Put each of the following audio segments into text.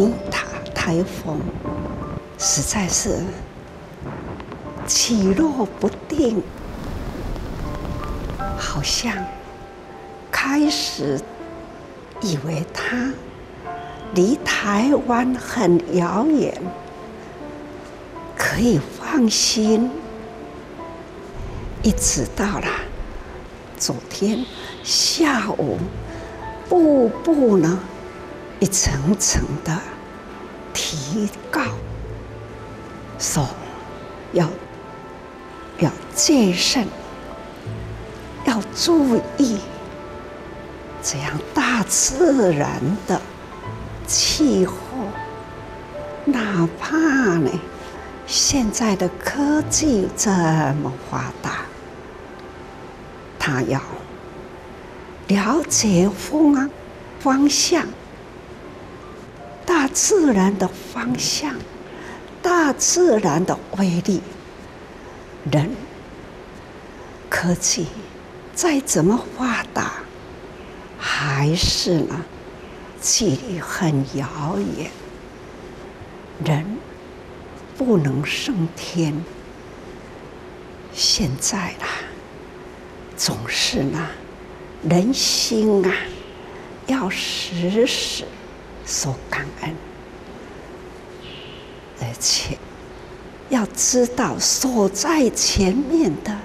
米塔台风实在是起落不定，好像开始以为它离台湾很遥远，可以放心。一直到了昨天下午，步步呢一层层的提高，说要要戒慎，要注意这样大自然的气候，哪怕呢现在的科技这么发达。他要了解风啊方向，自然的方向，大自然的威力。人科技再怎么发达，还是呢距离很遥远。人不能升天。现在啦。总是呢，人心啊，要时时说感恩，而且要知道走在前面的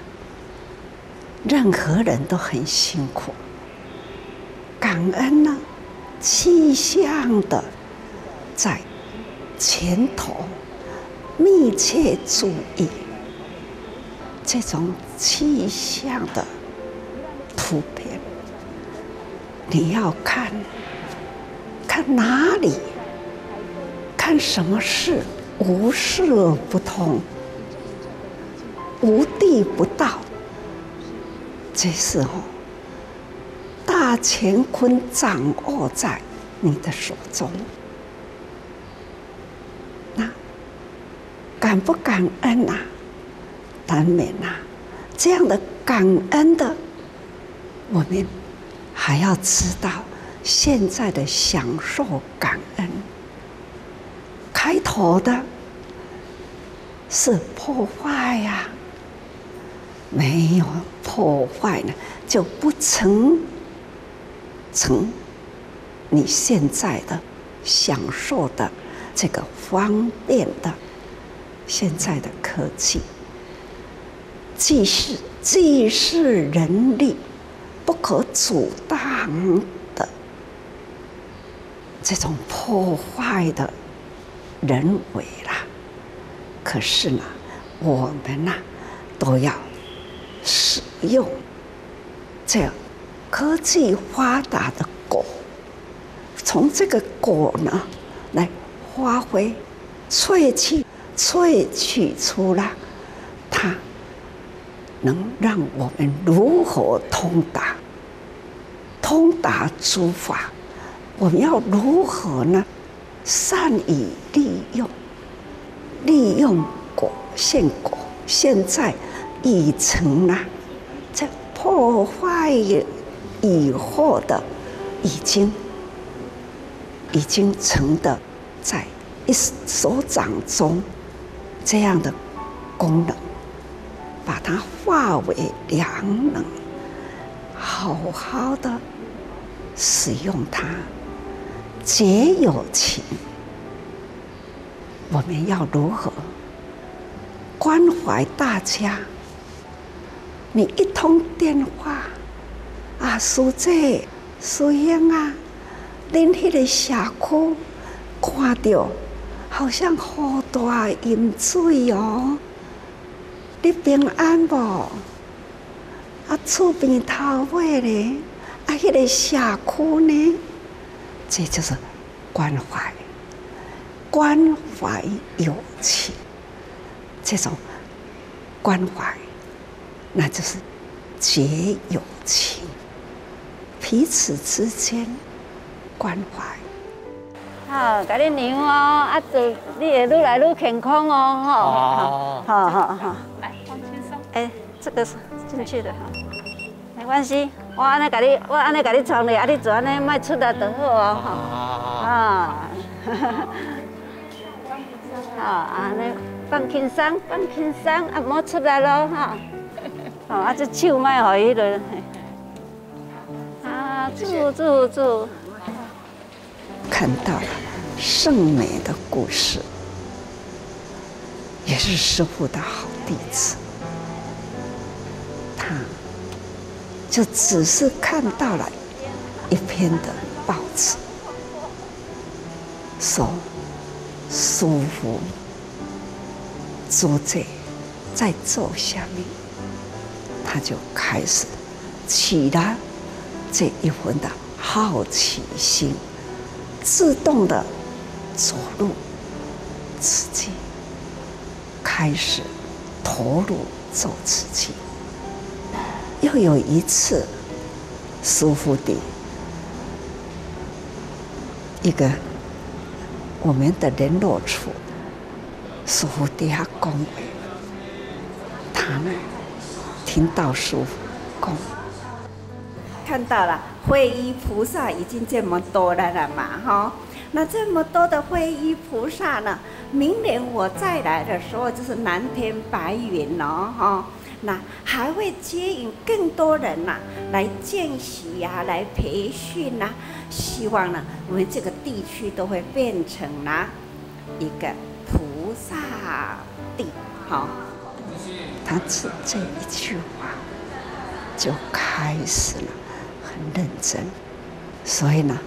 任何人都很辛苦。感恩呢，气象的在前头密切注意这种气象的。图片，你要看，看哪里？看什么事？无事不通，无地不到。这时候，大乾坤掌握在你的手中。那感不感恩呐？难免呐，这样的感恩的。我们还要知道，现在的享受感恩，开头的是破坏呀，没有破坏呢，就不成成你现在的享受的这个方便的现在的科技，既是既是人力。不可阻挡这种破坏的人为啦，可是呢，我们呢都要使用这科技发达的果，从这个果呢来发挥萃取萃取出了它。能让我们如何通达、通达诸法？我们要如何呢？善于利用，利用果现果，现在已成了在破坏以后的，已经已经成的，在一手掌中这样的功能。把它化为良能，好好的使用它，结友情。我们要如何关怀大家？你一通电话啊，苏姐、苏英啊，恁迄个社区看到好像好大饮水哦。你平安不？啊，厝边头尾咧，啊，迄个社区呢？这就是关怀，关怀友情，这种关怀，那就是结友情，彼此之间关怀。好，给你量哦，啊，祝你会愈来愈健康哦，好，好好好，来放轻松。哎，这个是进去的哈，没关系，我安尼甲你，我安尼甲你创咧，啊，你做安尼卖出来就好啊，哈，啊，好啊，尼放轻松，放轻松，啊，莫出来咯，哈。好，啊，这手卖互伊了。啊，住住住。看到了圣美的故事，也是师傅的好弟子。就只是看到了一篇的报纸，说舒服坐在在座下面，他就开始起了这一份的好奇心。自动的走路，自己开始投入做自己。又有一次，舒服的一个我们的联络处，舒服底下恭维，他呢听到舒服恭。看到了会衣菩萨已经这么多了了嘛，哈，那这么多的会衣菩萨呢？明年我再来的时候就是蓝天白云了，哈，那还会接引更多人呐来见习呀，来培训呐，希望呢我们这个地区都会变成了一个菩萨地，好。他只这一句话就开始了。很认真，所以呢，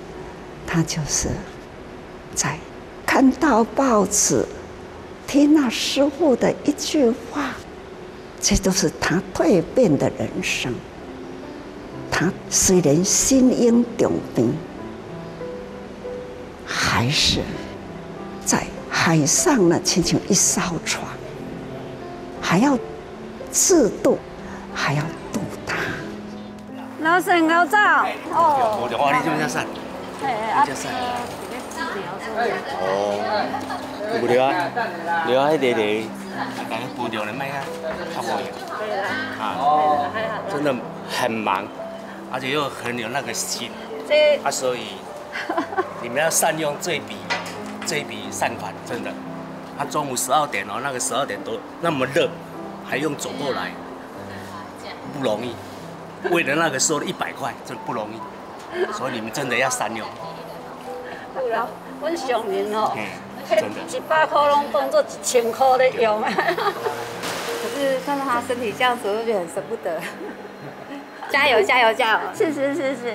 他就是在看到报纸、听那师傅的一句话，这都是他蜕变的人生。他虽然心因重病，还是在海上呢，轻轻一艘船，还要自渡，还要。老生好早哦。无聊啊，你做咩生？嘿，阿姐。哦，无聊啊，聊啊，弟弟，啊？差不多。对啦。啊，真的很忙，而且又很有那个心。这。啊，所以你们要善用这笔这笔善款，真的。他中午十二点哦，那个十二点多那么热，还用走过来，不容易。为了那个收了一百块，真不容易，所以你们真的要善用。不然，我上年哦，真的，一百块拢当做一千块的用。可是看到他身体这样子，我就很舍不得。加油，加油，加油！是是是是。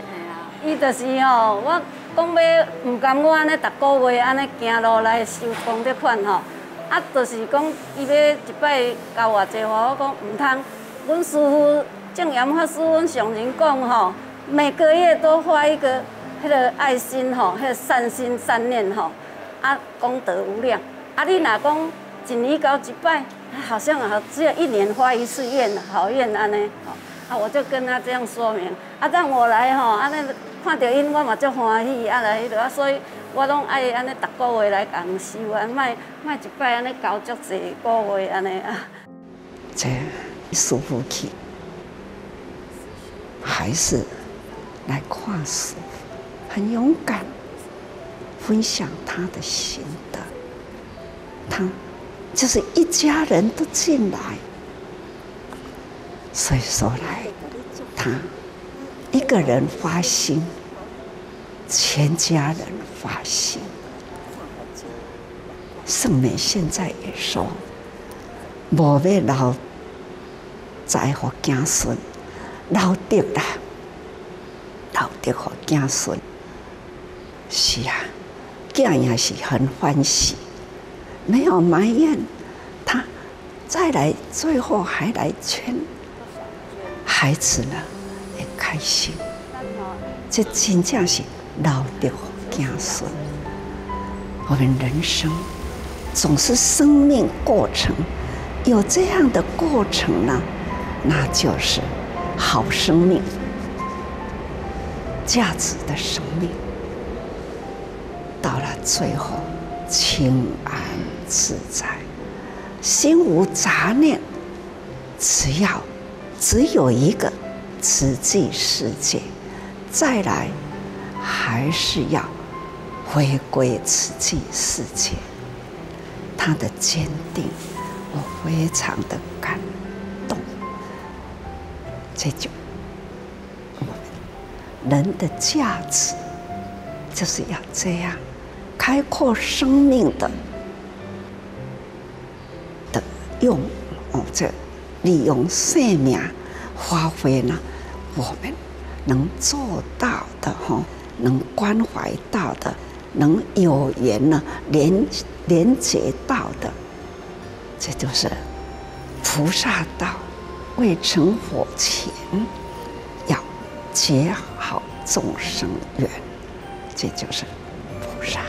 伊就是吼，我讲要唔甘我安尼逐个月安尼行路来收功德款吼，啊，就是讲伊要一摆交偌济话，我讲唔通，阮师傅。正严法师，阮上人讲吼，每个月都发一个迄个爱心吼，迄个善心善念吼，啊功德无量。啊，你若讲一年交一摆，好像啊只有一年发一次愿，好愿安尼。啊，我就跟他这样说明。啊，让我来吼，安尼看到因，我嘛足欢喜。啊来迄落啊，所以我拢爱安尼逐个月来共修啊，莫莫一摆安尼交足济个月安尼啊。这舒服去。还是来跨书，很勇敢，分享他的心得。他就是一家人都进来，所以说来，他一个人发心，全家人发心。圣美现在也说，无要留在乎家孙。老德啦，老德和家孙，是啊，囝也是很欢喜，没有埋怨他，再来最后还来劝孩子呢，也开心。这真正是老掉子孙。我们人生总是生命过程，有这样的过程呢，那就是。好生命，价值的生命，到了最后，清安自在，心无杂念，只要只有一个慈济世界，再来还是要回归此际世界，他的坚定，我非常的感动。这就人的价值就是要这样开阔生命的的用哦，这利用生命发挥呢，我们能做到的哈，能关怀到的，能有缘呢连连接到的，这就是菩萨道。未成佛前，要结好众生缘，这就是菩萨。